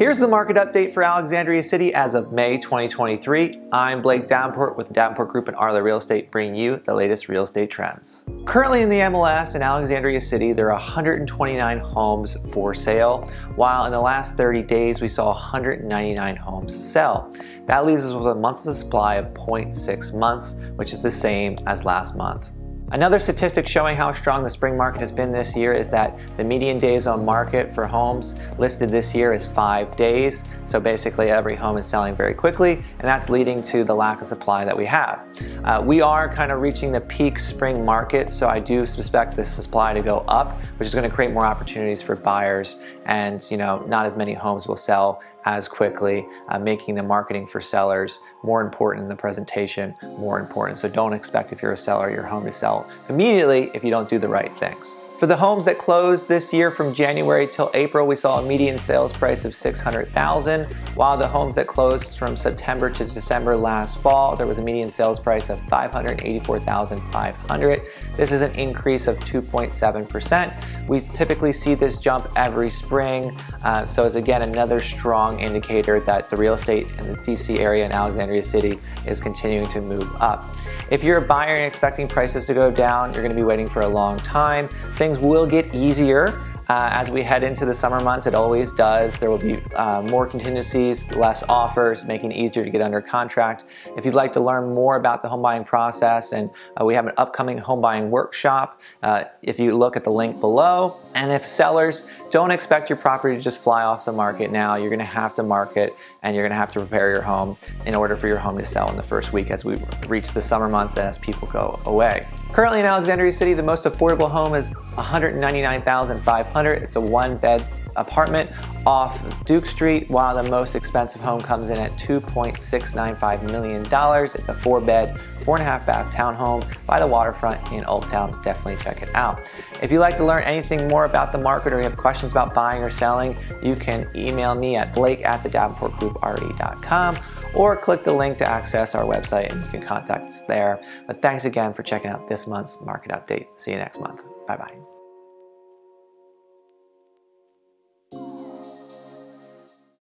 Here's the market update for Alexandria City as of May 2023. I'm Blake Davenport with the Davenport Group and Arla Real Estate bringing you the latest real estate trends. Currently in the MLS in Alexandria City, there are 129 homes for sale, while in the last 30 days we saw 199 homes sell. That leaves us with a monthly supply of 0.6 months, which is the same as last month. Another statistic showing how strong the spring market has been this year is that the median days on market for homes listed this year is five days. So basically every home is selling very quickly and that's leading to the lack of supply that we have. Uh, we are kind of reaching the peak spring market so I do suspect the supply to go up which is going to create more opportunities for buyers and you know not as many homes will sell as quickly, uh, making the marketing for sellers more important the presentation more important. So don't expect if you're a seller your home to sell immediately if you don't do the right things. For the homes that closed this year from January till April, we saw a median sales price of 600,000, while the homes that closed from September to December last fall, there was a median sales price of 584,500. This is an increase of 2.7%. We typically see this jump every spring, uh, so it's again another strong indicator that the real estate in the DC area and Alexandria City is continuing to move up. If you're a buyer and expecting prices to go down, you're gonna be waiting for a long time. Things will get easier uh, as we head into the summer months, it always does. There will be uh, more contingencies, less offers, making it easier to get under contract. If you'd like to learn more about the home buying process, and uh, we have an upcoming home buying workshop, uh, if you look at the link below. And if sellers don't expect your property to just fly off the market now, you're gonna have to market and you're gonna have to prepare your home in order for your home to sell in the first week as we reach the summer months and as people go away. Currently in Alexandria City, the most affordable home is 199,500. It's a one bed apartment off Duke Street, while the most expensive home comes in at $2.695 million. It's a four bed, four and a half bath townhome by the waterfront in Old Town. Definitely check it out. If you'd like to learn anything more about the market or you have questions about buying or selling, you can email me at blake at the davenportgroup.com or click the link to access our website and you can contact us there. But thanks again for checking out this month's market update. See you next month. Bye bye.